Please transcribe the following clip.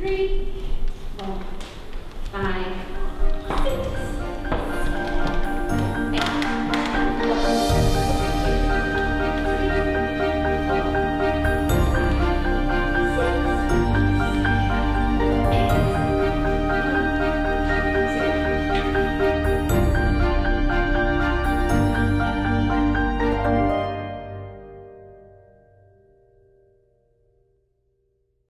three, four, five,